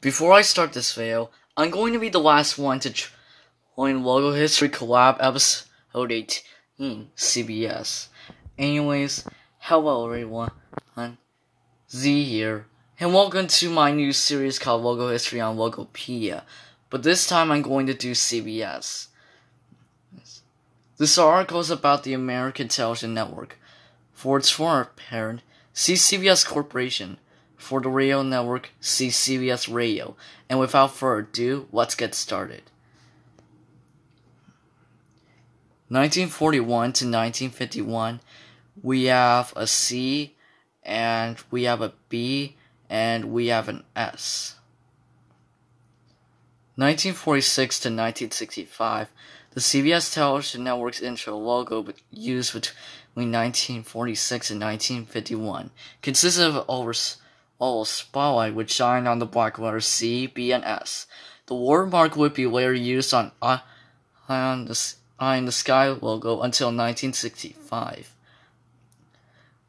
Before I start this video, I'm going to be the last one to join Logo History Collab episode 18, CBS. Anyways, hello everyone, Z here, and welcome to my new series called Logo History on Logopedia, but this time I'm going to do CBS. This article is about the American Television Network. For its former parent, CBS Corporation. For the radio network, see CBS Radio. And without further ado, let's get started. 1941 to 1951, we have a C, and we have a B, and we have an S. 1946 to 1965, the CBS television network's intro logo used between 1946 and 1951 consisted of oval spotlight would shine on the black letters C, B, and S. The word mark would be later used on uh, Eye on the, Eye in the Sky logo until 1965.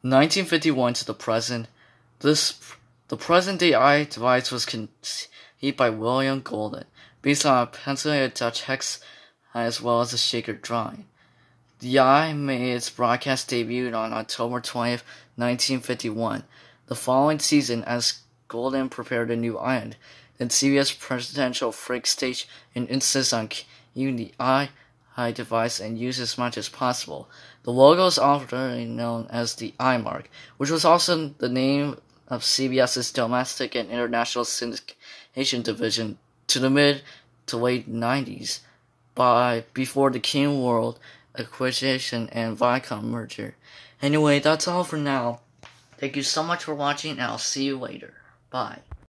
1951 to the present, this the present-day eye device was conceived by William Golden, based on a Pennsylvania Dutch hex as well as a shaker drawing. The Eye made its broadcast debut on October 20, 1951. The following season, as Golden prepared a new island, then CBS presidential freak stage and insist on keeping the Eye Eye device and use as much as possible. The logo is often known as the Eyemark, which was also the name of CBS's domestic and international syndication division to the mid to late 90s by before the King World acquisition and Viacom merger. Anyway, that's all for now. Thank you so much for watching and I'll see you later. Bye.